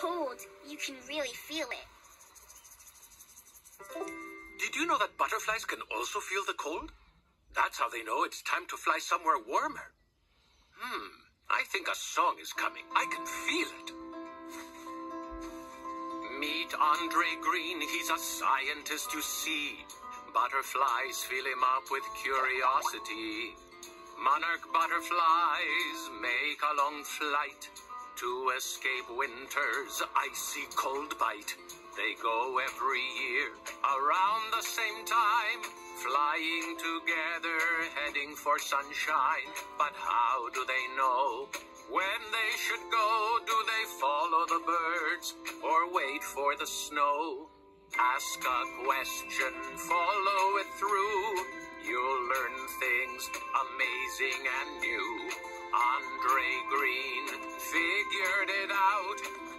cold, you can really feel it. Did you know that butterflies can also feel the cold? That's how they know it's time to fly somewhere warmer. Hmm, I think a song is coming. I can feel it. Meet Andre Green, he's a scientist, you see. Butterflies fill him up with curiosity. Monarch butterflies make a long flight to escape winter's icy cold bite. They go every year around the same time, flying together, heading for sunshine. But how do they know when they should go? Do they follow the birds or wait for the snow? Ask a question, follow it through. You'll learn things amazing and new. Andre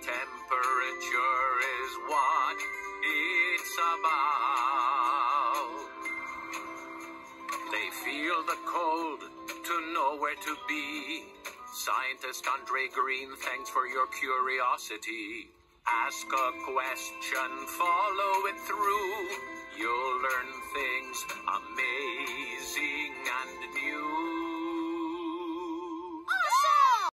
Temperature is what it's about. They feel the cold to know where to be. Scientist Andre Green, thanks for your curiosity. Ask a question, follow it through. You'll learn things amazing and new.